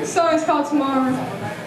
The song's called Tomorrow.